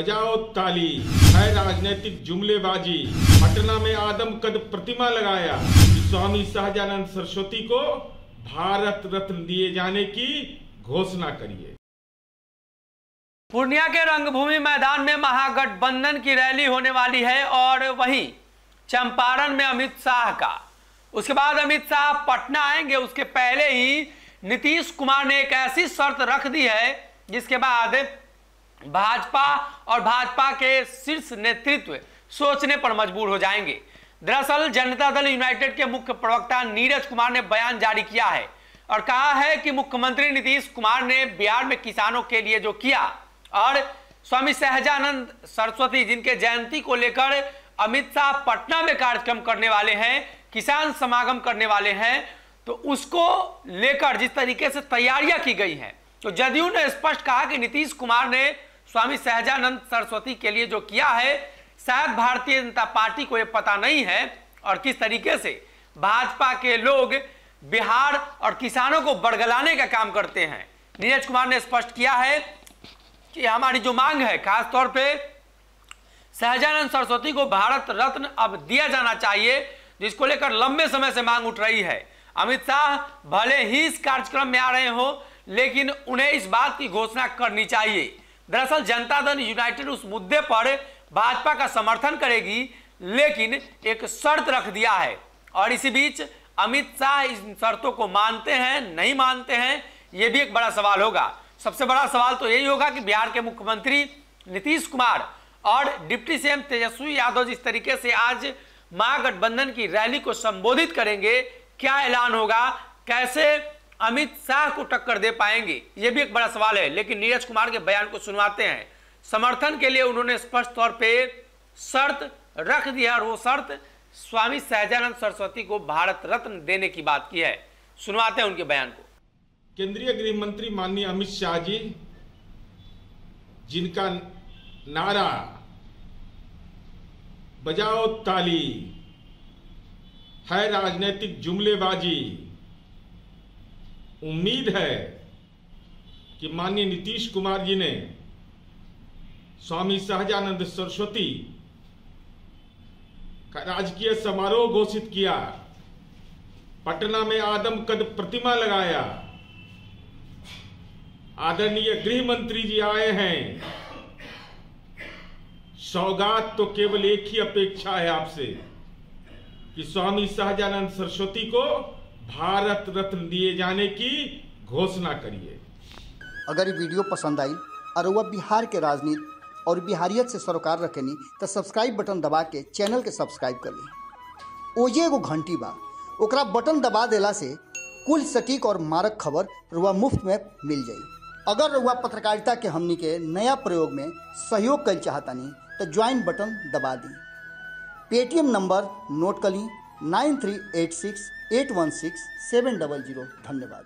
बजाओ ताली। है राजनीतिक जुमलेबाजी। पटना में आदमकद प्रतिमा लगाया। स्वामी शाहजानंद सरस्वती को भारत रत्न दिए जाने की घोषणा करिए। पूर्णिया के रंगभूमि मैदान में महागठबंधन की रैली होने वाली है और वहीं चंपारण में अमित शाह का। उसके बाद अमित शाह पटना आएँगे। उसके पहले ही नीतीश कुमार ने एक ऐसी शर्त रख दी है, जिसके बाद भाजपा और भाजपा के शीर्ष नेतृत्व सोचने पर मजबूर हो जाएँगे। दरअसल, जनता दल यूनाइटेड के मुख्य प्रवक्ता नीरज कुमार ने बयान जारी किया है और कहा है कि मुख्यमंत्री नीतीश कुमार ने बिहार में किसानों के लिए जो किया और स्वामी सहजानंद सरस्वती, जिनके जयंती को लेकर अमित शाह पटना में कार्यक्रम करने वाले हैं, किसान समागम करने वाले हैं तो उसको लेकर जिस तरीके से तैयारियाँ की गई हैं तो जदयू ने स्पष्ट कहा कि नीतीश कुमार ने स्वामी सहजानंद सरस्वती के लिए जो किया है, शायद भारतीय जनता पार्टी को यह पता नहीं है और किस तरीके से भाजपा के लोग बिहार और किसानों को बड़गलाने का काम करते हैं। नीरज कुमार ने स्पष्ट किया है कि हमारी जो मांग है, खास तौर पे सहजानंद सरस्वती को भारत रत्न अब दिया जाना चाहिए, जिसको लेकर लंबे समय से मांग उठ रही है। अमित शाह भले ही इस कार्यक्रम में आ रहे हो, लेकिन उन्हें इस बात की घोषणा करनी चाहिए। दरअसल जनता दल यूनाइटेड उस मुद्दे पर भाजपा का समर्थन करेगी, लेकिन एक शर्त रख दिया है। और इसी बीच अमित शाह इन शर्तों को मानते हैं, नहीं मानते हैं यह भी एक बड़ा सवाल होगा। सबसे बड़ा सवाल तो यही होगा कि बिहार के मुख्यमंत्री नीतीश कुमार और डिप्टी सीएम तेजस्वी यादव जिस तरीके से आज महागठबंधन की रैली को संबोधित करेंगे, क्या ऐलान होगा, कैसे अमित शाह को टक्कर दे पाएँगे? यह भी एक बड़ा सवाल है, लेकिन नीरज कुमार के बयान को सुनवाते हैं। समर्थन के लिए उन्होंने स्पष्ट तौर पे शर्त रख दिया और वो शर्त स्वामी सहजानंद सरस्वती को भारत रत्न देने की बात की है। सुनवाते हैं उनके बयान को। केंद्रीय गृह मंत्री माननीय अमित शाह जी, जिनका नारा बजाओ ताली, है राजनीतिक जुमलेबाजी उम्मीद है कि माननीय नीतीश कुमार जी ने स्वामी सहजानंद सरस्वती का राजकीय समारोह घोषित किया, पटना में आदमकद प्रतिमा लगाया। आदरणीय गृह मंत्री जी आए हैं। सौगात तो केवल एक ही अपेक्षा है आपसे कि स्वामी सहजानंद सरस्वती को भारत रत्न दिए जाने की घोषणा करिए। अगर ये वीडियो पसंद आई और वह बिहार के राजनीति और बिहारियत से सरोकार रखेनी तो सब्सक्राइब बटन दबा के चैनल के सब्सक्राइब कर ली। ओजे एगो घंटी बा। ओकरा बटन दबा देला से कुल सटीक और मारक खबर रुआ मुफ़्त में मिल जाई। अगर रुआ पत्रकारिता के हमनी के नया प्रयोग में सहयोग कर चाहतनी तो ज्वाइन बटन दबा दी। पेटीएम नंबर नोट कर ली nine three eight six eight one six seven double zero. धन्यवाद।